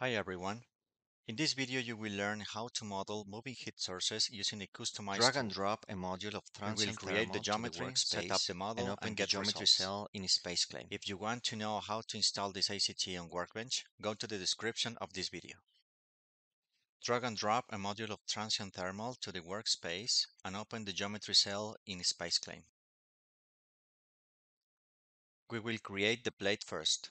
Hi everyone. In this video you will learn how to model moving heat sources using a customized Drag and drop a module of We will transient create the geometry, the set up the model, and and, open the geometry results. cell in SpaceClaim. If you want to know how to install this ACT on Workbench, go to the description of this video. Drag and drop a module of transient thermal to the workspace and open the geometry cell in SpaceClaim. We will create the plate first.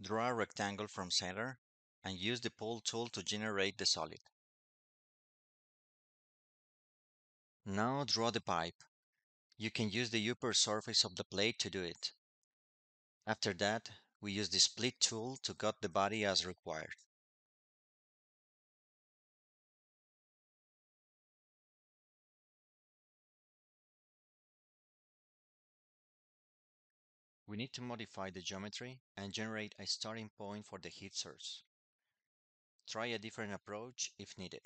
Draw a rectangle from center and use the pull tool to generate the solid. Now draw the pipe. You can use the upper surface of the plate to do it. After that, we use the split tool to cut the body as required. We need to modify the geometry and generate a starting point for the heat source. Try a different approach if needed.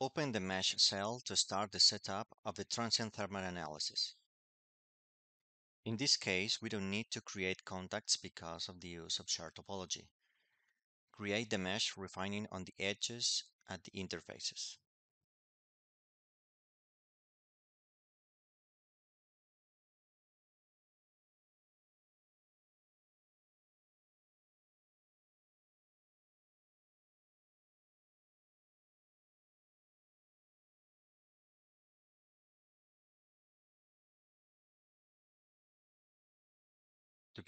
Open the mesh cell to start the setup of the transient thermal analysis. In this case, we don't need to create contacts because of the use of shared topology. Create the mesh refining on the edges at the interfaces.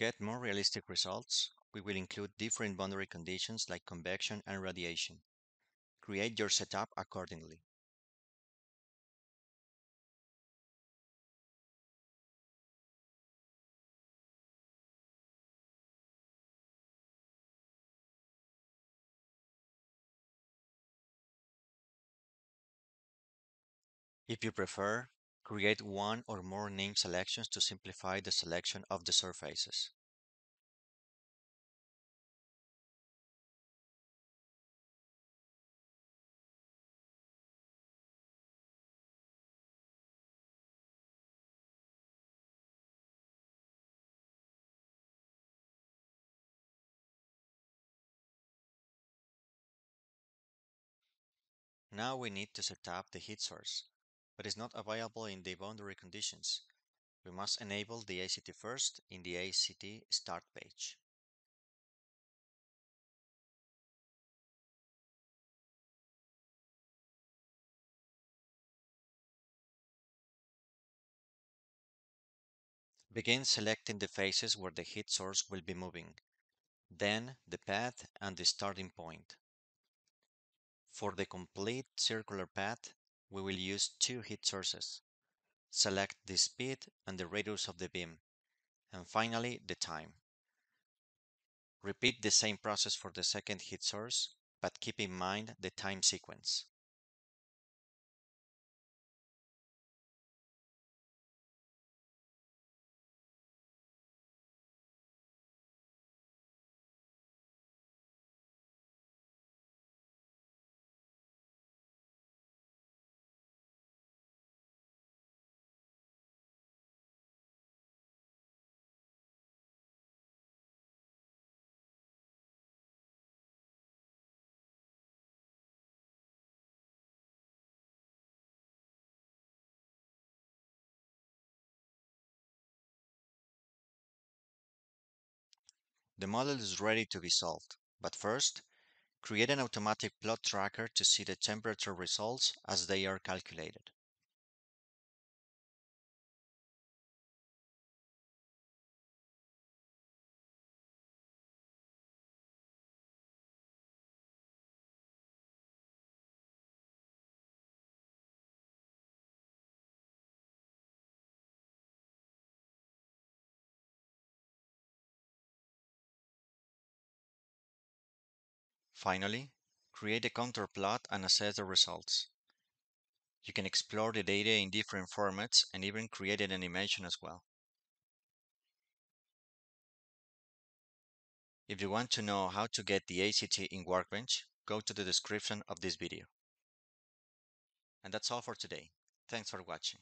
Get more realistic results, we will include different boundary conditions like convection and radiation. Create your setup accordingly. If you prefer, create one or more name selections to simplify the selection of the surfaces. Now we need to set up the heat source, but it's not available in the boundary conditions. We must enable the ACT first in the ACT start page. Begin selecting the faces where the heat source will be moving, then the path and the starting point. For the complete circular path, we will use two heat sources. Select the speed and the radius of the beam, and finally the time. Repeat the same process for the second heat source, but keep in mind the time sequence. The model is ready to be solved, but first, create an automatic plot tracker to see the temperature results as they are calculated. Finally, create a contour plot and assess the results. You can explore the data in different formats and even create an animation as well. If you want to know how to get the ACT in Workbench, go to the description of this video. And that's all for today. Thanks for watching.